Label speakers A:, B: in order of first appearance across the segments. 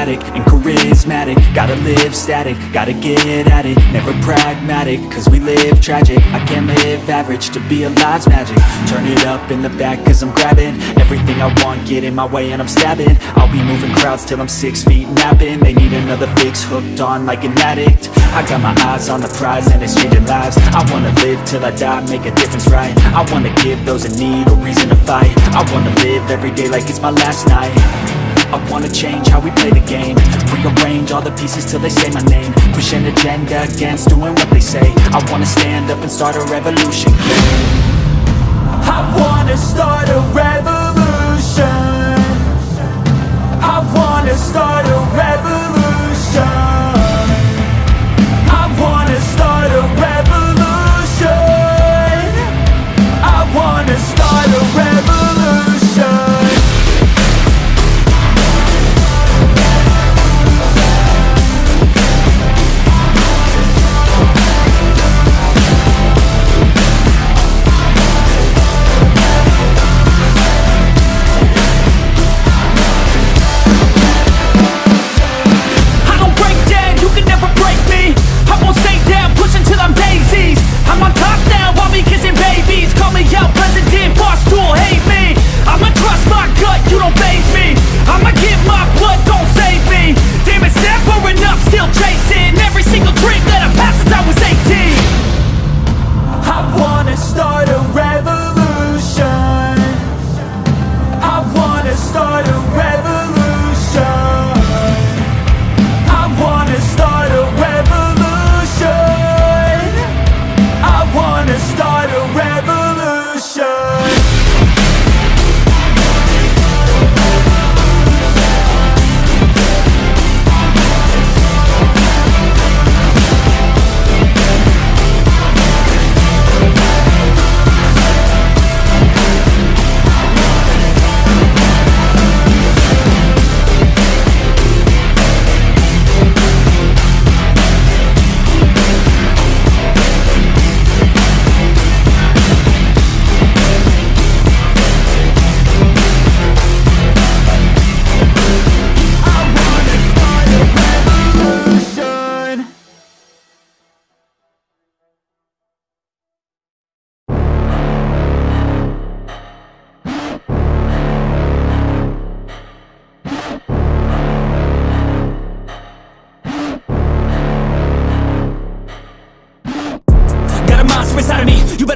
A: dramatic and charismatic. Gotta live static, gotta get at it. Never pragmatic, cause we live tragic. I can't live average, to be alive's magic. Turn it up in the back cause I'm grabbing Everything I want, get in my way and I'm stabbing. I'll be moving crowds till I'm six feet napping. They need another fix, hooked on like an addict. I got my eyes on the prize and it's changing lives. I wanna live till I die, make a difference right? I wanna give those in need a reason to fight. I wanna live every day like it's my last night I wanna change how we play the game. Rearrange all the pieces till they say my name. Push an agenda against doing what they say. I wanna stand up and start a revolution I wanna start a revolution. I wanna start a revolution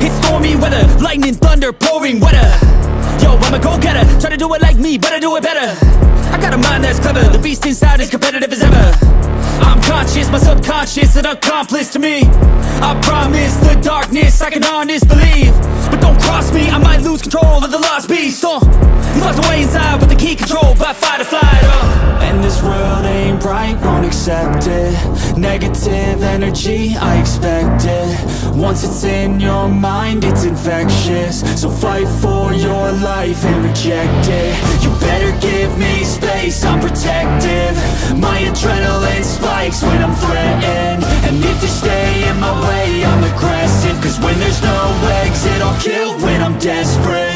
B: It's stormy weather, lightning, thunder, pouring weather Yo, I'm a go-getter, try to do it like me, but I do it better. I got a mind that's clever, the beast inside is competitive as ever. I'm conscious, my subconscious, an accomplice to me. I promise the darkness, I can honest believe. But don't cross me, I might lose control of the lost beast. Uh, He's locked away inside with the key controlled by fight or flight uh.
A: And this world ain't right, won't accept it. Negative energy, I expect it. Once it's in your mind, it's infectious. So fight for your life and reject it. You better give me space, I'm protective. My adrenaline spikes when I'm threatened. And if you stay in my way, I'm aggressive. Cause when there's no exit, I'll kill when I'm desperate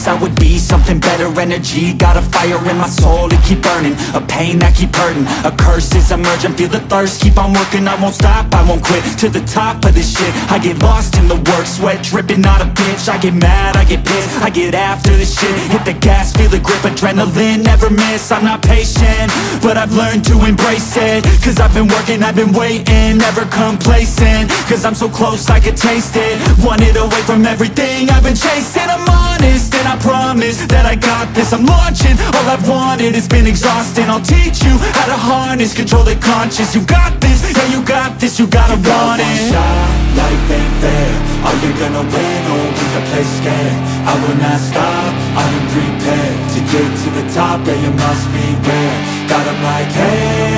A: desires I would be something better, energy Got a fire in my soul to keep burning. A pain that keep hurting, a curse is emerging. Feel the thirst, keep on working, I won't stop, I won't quit. To the top of this shit, I get lost in the work Sweat dripping, not a bitch, I get mad, I get pissed I get after this shit, hit the gas, feel the grip Adrenaline, never miss, I'm not patient But I've learned to embrace it. Cause I've been working, I've been waiting Never complacent, cause I'm so close I can taste it. Wanted away from everything I've been chasing. I'm honest and I promise that I got this. I'm launching, all I've wanted has been exhausting. I'll teach you how to harness, control the conscious You got this, yeah you got this, you gotta you want got it shot, life ain't fair. Are you gonna win or will you play scared? I will not stop, I am prepared To get to the top, yeah you must be rare Got them like hey,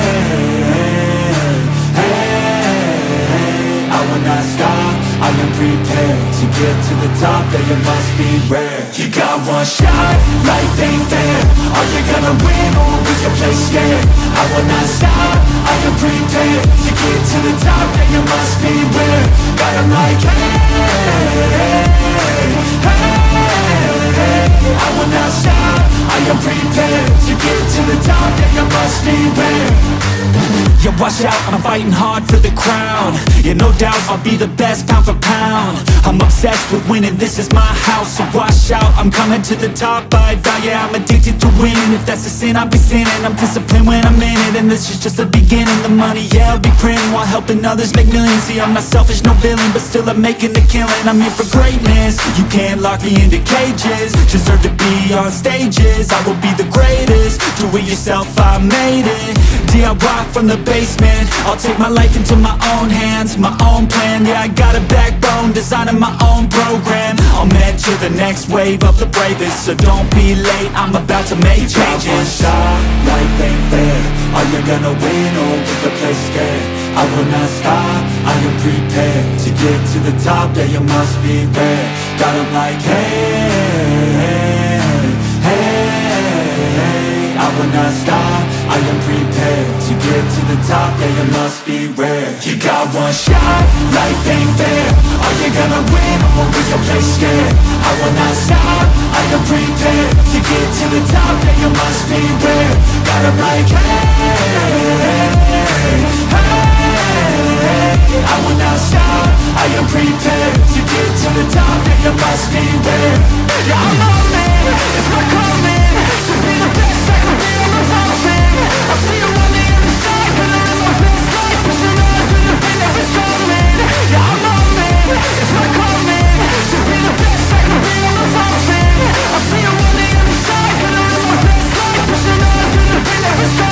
A: I am prepared to get to the top, yeah, you must be rare. You got one shot, life ain't fair. Are you gonna win or will you play scared? I will not stop, I am prepared To get to the top, yeah, you must be rare. Got them like, hey, hey, hey, I will not stop, I am prepared To get to the top, yeah, you must be rare yeah, watch out, I'm fighting hard for the crown. Yeah, no doubt, I'll be the best pound for pound. I'm obsessed with winning, this is my house. So watch out, I'm coming to the top. I vow, yeah, I'm addicted to winning. If that's a sin, I'll be sinning. I'm disciplined when I'm in it And this is just the beginning. The money, yeah, I'll be printing While helping others make millions. See, I'm not selfish, no villain But still I'm making the killing. I'm here for greatness. You can't lock me into cages. Deserve to be on stages. I will be the greatest. Do it yourself, I made it. DIY from the basement. I'll take my life into my own hands My own plan, yeah I got a backbone Designing my own program. I'll mentor the next wave of the bravest So don't be late, I'm about to make you changes one shot, life ain't fair. Are you gonna win or will you play scared? I will not stop, I am prepared. To get to the top, yeah you must be rare Got them like hey, the top, yeah, you must be rare. You got one shot, life ain't fair. Are you gonna win or will you play scared? I will not stop, I am prepared. To get to the top, yeah, you must be rare. Got a like, hey, hey, hey I will not stop, I am prepared. To get to the top, yeah, you must be rare. Yeah, I'm on man, it's my calling To be the best, I can be the mountain I see you on on through the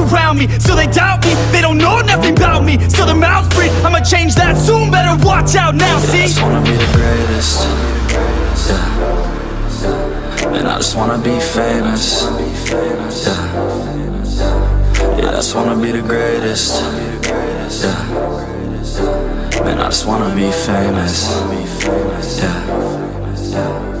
B: surround me. So they doubt me, they don't know nothing about me. So their mouths breathe, I'ma change that soon. Better watch out now, see?
C: I just wanna be the greatest. Yeah. And I just wanna be famous. Yeah. Yeah, I just wanna be the greatest. Yeah. Man, I just wanna be famous. Yeah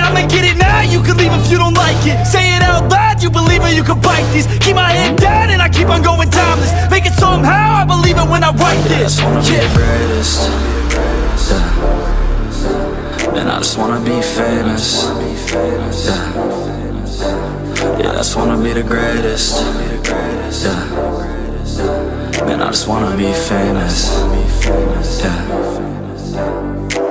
B: You can leave if you don't like it Say it out loud, you believe it, you can bite this Keep my head down and I keep on going timeless Make it somehow, I believe it when I write this Yeah, I
C: just wanna be the greatest. Yeah. Man, I just wanna be famous. Yeah. Yeah, I just wanna be the greatest. Yeah. Man, I just wanna be famous. Yeah.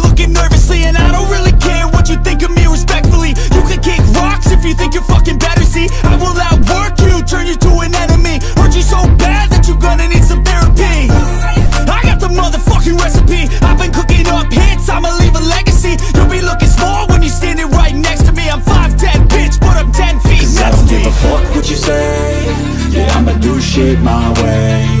B: looking nervously, and I don't really care what you think of me respectfully. You can kick rocks if you think you're fucking better. See, I will outwork you, turn you to an enemy. Hurt you so bad that you're gonna need some therapy. I got the motherfucking recipe. I've been cooking up hits, I'ma leave a legacy. You'll be looking small when you're standing right next to me. I'm 5'10, bitch, but I'm 10 feet
A: Cause I don't give a fuck what you say Yeah, I'ma do shit my way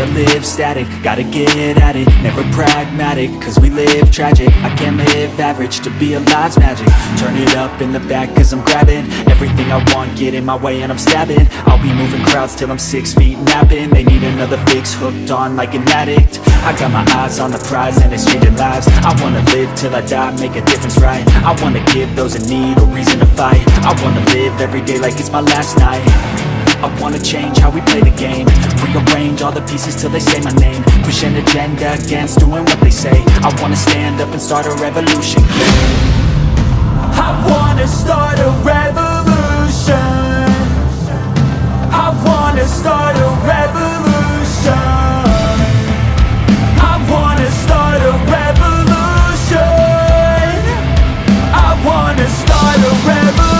A: Gotta live static, gotta get at it. Never pragmatic, cause we live tragic. I can't live average, to be alive's magic. Turn it up in the back cause I'm grabbing Everything I want, get in my way and I'm stabbing. I'll be moving crowds till I'm six feet napping. They need another fix, hooked on like an addict. I got my eyes on the prize and it's changing lives. I wanna live till I die, make a difference right? I wanna give those in need a reason to fight. I wanna live every day like it's my last night I wanna change how we play the game. Rearrange all the pieces till they say my name. Push an agenda against doing what they say. I wanna stand up and start a revolution I wanna start a revolution. I wanna start a revolution. I wanna start a revolution. I wanna start a revolution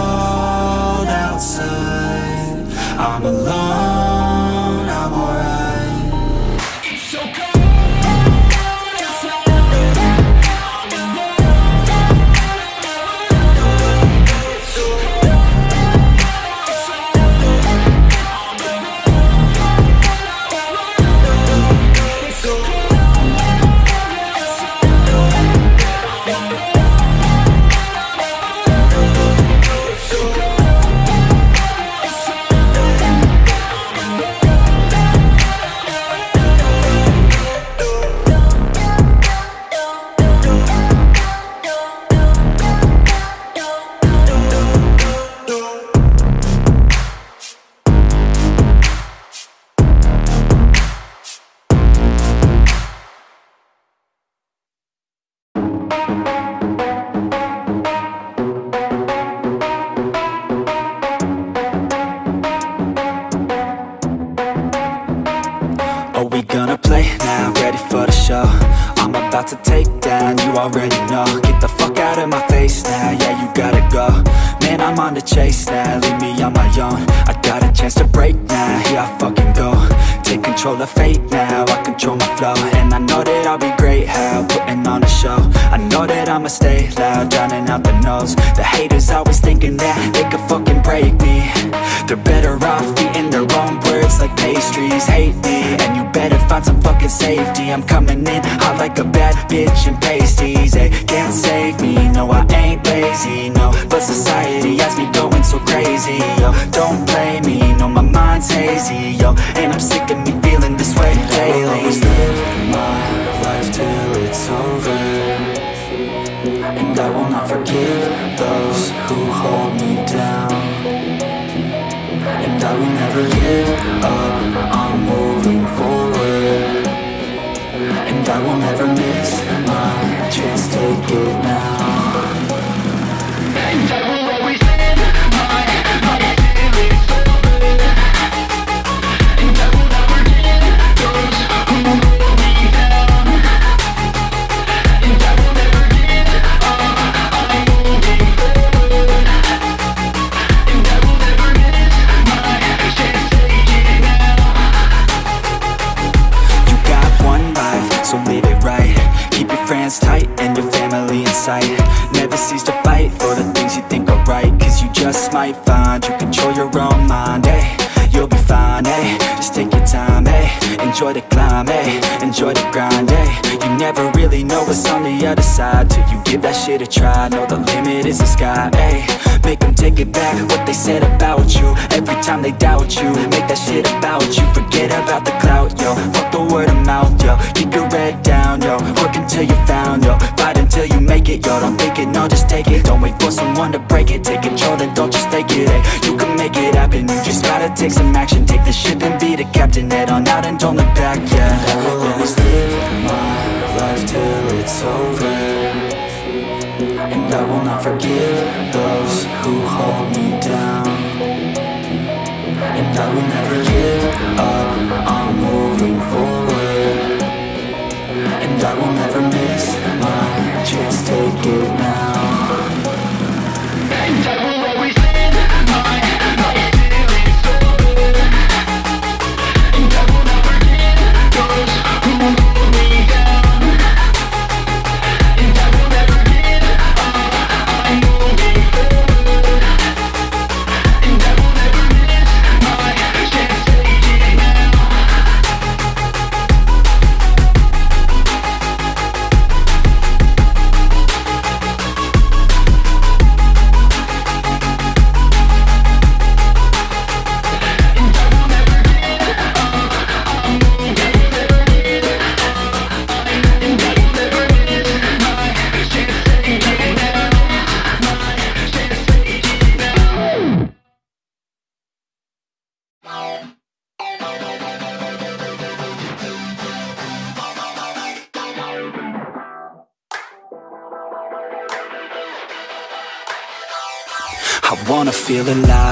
A: I'm alone, take some action Take the ship and be the captain Head on out and don't look back, yeah. I will always live my life till it's over. And I will not forgive those who hold me down. And I will never give up I'm moving forward. And I will never miss my chance Take it now.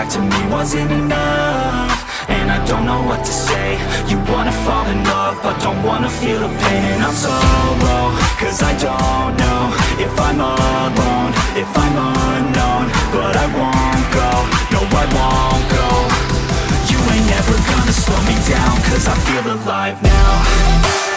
A: back to me Wasn't enough. And I don't know what to say. You wanna fall in love but don't wanna feel the pain. And I'm sorrow cause I don't know If I'm alone, if I'm unknown. But I won't go, no I won't go. You ain't never gonna slow me down Cause I feel alive now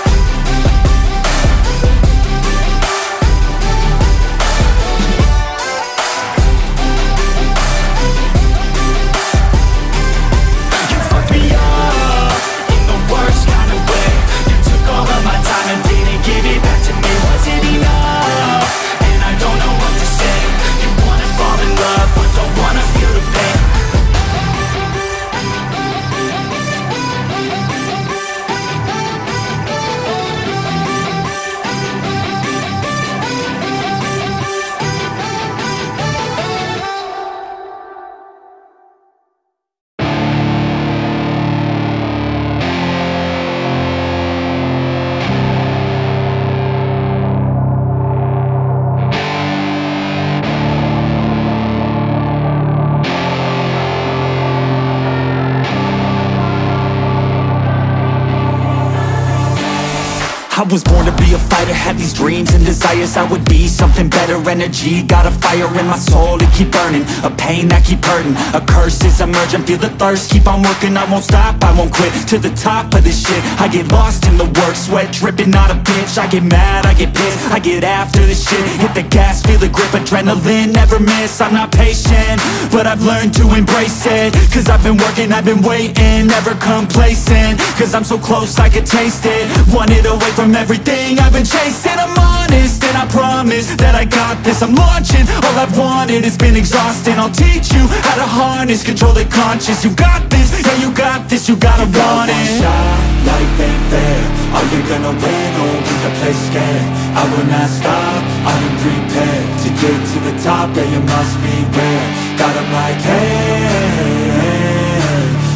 A: I was born to be a fighter, had these dreams and desires. I would be something better, energy Got a fire in my soul It keep burning. A pain that keep hurting, a curse is emerging. Feel the thirst, keep on working, I won't stop, I won't quit. To the top of this shit, I get lost in the work Sweat dripping, not a bitch, I get mad, I get pissed I get after this shit, hit the gas, feel the grip Adrenaline, never miss, I'm not patient But I've learned to embrace it. Cause I've been working, I've been waiting Never complacent, cause I'm so close I could taste it. Wanted away from everything I've been chasing. I'm honest and I promise that I got this. I'm launching, all I've wanted has been exhausting. I'll teach you how to harness, control the conscious You got this, yeah you got this, you gotta want it. Shot, life ain't fair. Are you gonna win or will you play scared? I will not stop, I am prepared To get to the top, yeah you must be rare Got 'em like hey,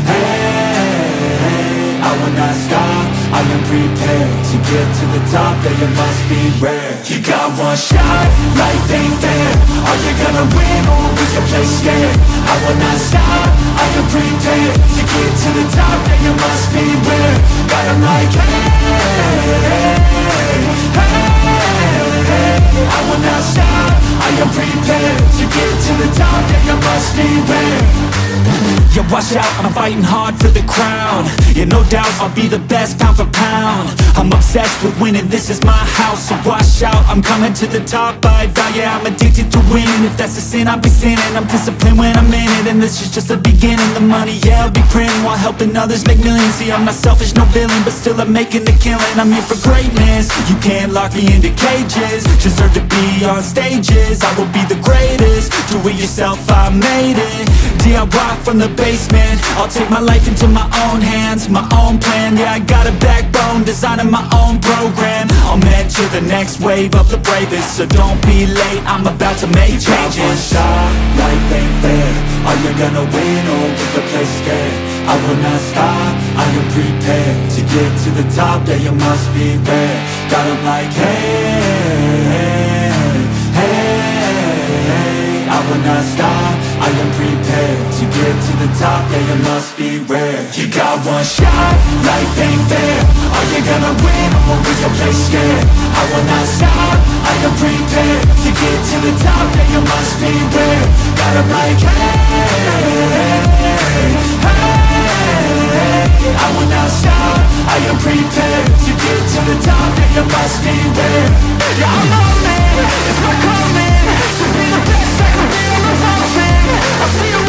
A: hey. I will not stop, I am prepared To get to the top, yeah you must be rare. You got one shot, life ain't fair. Are you gonna win or will you play scared? I will not stop, I am prepared To get to the top, yeah you must be rare. Got 'em like hey, hey I will not stop, I am prepared To get to the top, yeah you must be rare. Yeah, watch out, I'm fighting hard for the crown Yeah, no doubt, I'll be the best pound for pound. I'm obsessed with winning, this is my house. So watch out, I'm coming to the top. I vow, yeah, I'm addicted to winning. If that's a sin, I'll be sinning. I'm disciplined when I'm in it And this is just the beginning. The money, yeah, I'll be printing. While helping others make millions. See, I'm not selfish, no villain But still I'm making the killing. I'm here for greatness. You can't lock me into cages. Deserve to be on stages. I will be the greatest. Do it yourself, I made it DIY from the basement. I'll take my life into my own hands My own plan, yeah I got a backbone Designing my own program. I'll mentor the next wave of the bravest So don't be late, I'm about to make changes. one shot, life ain't fair. Are you gonna win or will you play scared? I will not stop, I am prepared To get to the top, yeah you must be rare Got 'em like hey, I will not stop, I am prepared To get to the top, yeah you must be rare You got one shot, life ain't fair. Are you gonna win or will you play scared? I will not stop, I am prepared To get to the top, yeah you must be rare Got 'em like hey, hey. I will not stop, I am prepared To get to the top, yeah you must be rare Yeah I'm on man, it's my calling. To be the best, see you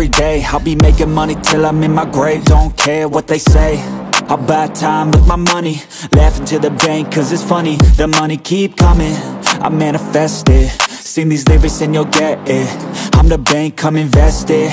A: every day. I'll be making money till I'm in my grave. Don't care what they say. I'll buy time with my money. Laughing to the bank cause it's funny. The money keep coming, I manifest it. Sing these lyrics and you'll get it. I'm the bank, come invest it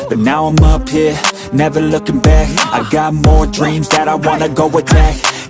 A: But now I'm up here, never looking back. I got more dreams that I wanna go attack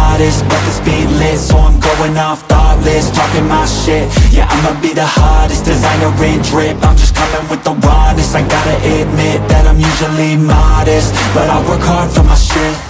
A: modest, but this beat lit So I'm going off thoughtless, talking my shit. Yeah, I'ma be the hottest designer in drip. I'm just coming with the rawness I gotta admit that I'm usually modest But I work hard for my shit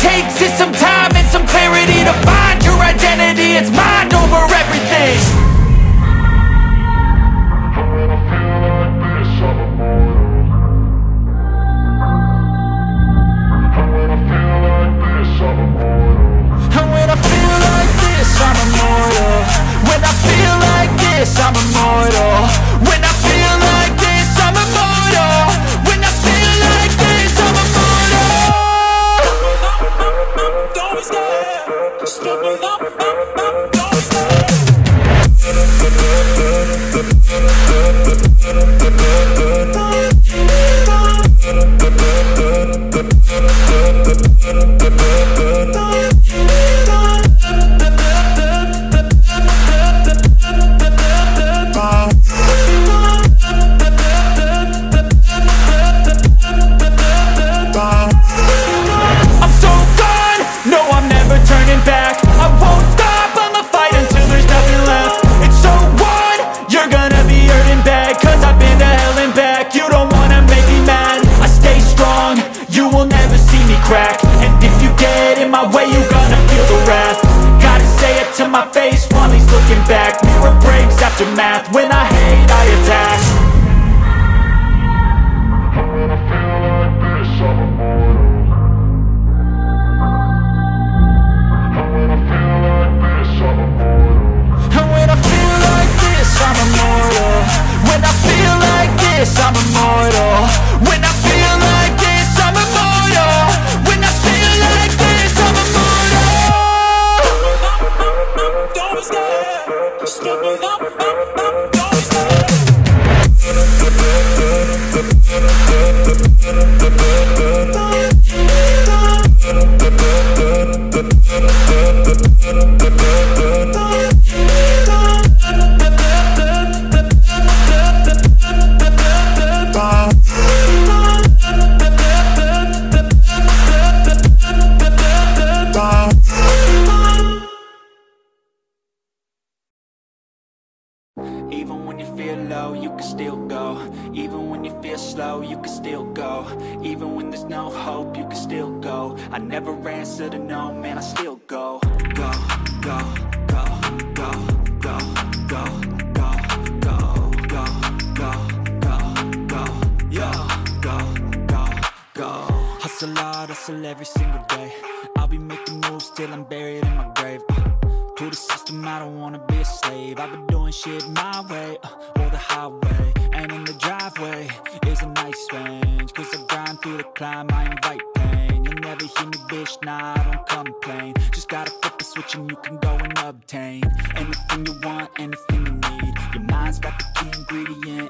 B: takes is some time and some clarity To find your identity, it's mind over everything this, I'm immortal. When I
A: got the key ingredient,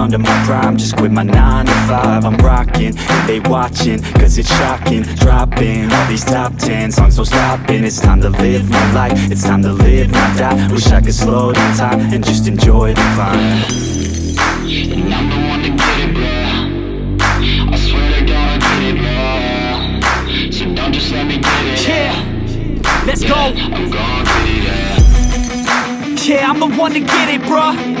A: under my prime Just quit my 9 to 5 I'm rocking, they watching Cause it's shocking Dropping all these top 10 songs, no stopping It's time to live my life It's time to live, not die Wish I could slow down time And just enjoy the climb
D: And I'm the one to get it, bro. I swear to God, I get it, bro. So don't just let me get it.
B: Yeah, let's go.
D: I'm gonna get it, yeah.
B: Yeah, I'm the one to get it, bruh.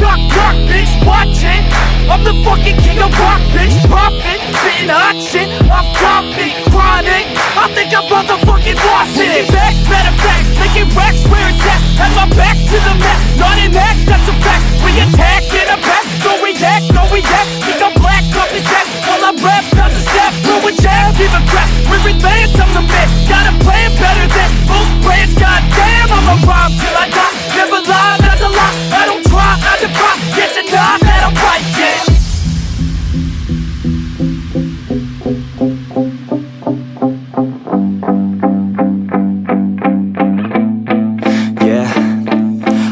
B: Knock, knock, bitch, watch it. I'm the fucking king of rock, bitch. Profit, spitting hot shit. Off topic, chronic. I think I'm motherfucking lost it. Back, matter of fact, making racks where it's at. Have my back to the mat, not an act, that's a fact. We attack in a back, don't react, no react. Think I'm black, up his ass. While I rap, bounce a step, through a jab, give a crap. We're advanced, I'm the man. Got a plan better than most brands. Goddamn, I'm a rhyme till I die. Never lie, that's a lie. I don't try, I defy. Get denied that I'm right, yeah.
A: Yeah,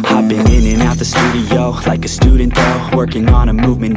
A: I've been in and out the studio like a student though Working on a movement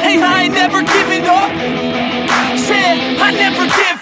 B: Hey, I ain't never giving up. Said I never give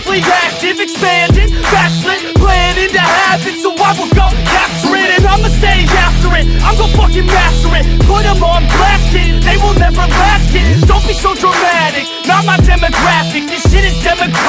B: massively active, expanding, backslid, planning to have it. So I will go capture it and I'ma stay after it. I'm gonna fucking master it. Put them on blast, kid. They will never last, it, Don't be so dramatic. Not my demographic. This shit is demographic.